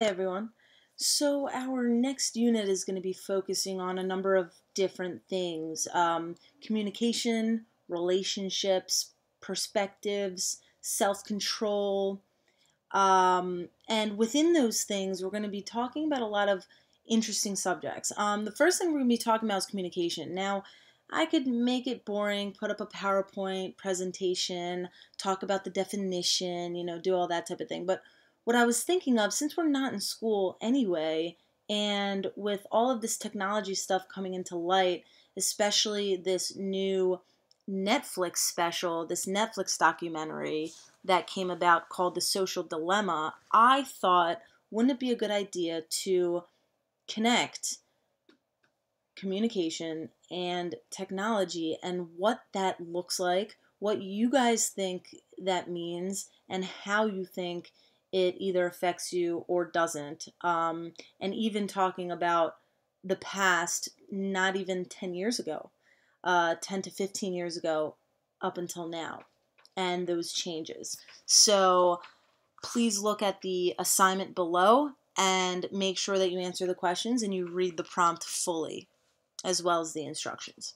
Hey everyone. So, our next unit is going to be focusing on a number of different things um, communication, relationships, perspectives, self control. Um, and within those things, we're going to be talking about a lot of interesting subjects. Um, the first thing we're going to be talking about is communication. Now, I could make it boring, put up a PowerPoint presentation, talk about the definition, you know, do all that type of thing. But what I was thinking of, since we're not in school anyway, and with all of this technology stuff coming into light, especially this new Netflix special, this Netflix documentary that came about called The Social Dilemma, I thought, wouldn't it be a good idea to connect communication and technology and what that looks like, what you guys think that means, and how you think it either affects you or doesn't. Um, and even talking about the past, not even 10 years ago, uh, 10 to 15 years ago, up until now, and those changes. So please look at the assignment below and make sure that you answer the questions and you read the prompt fully, as well as the instructions.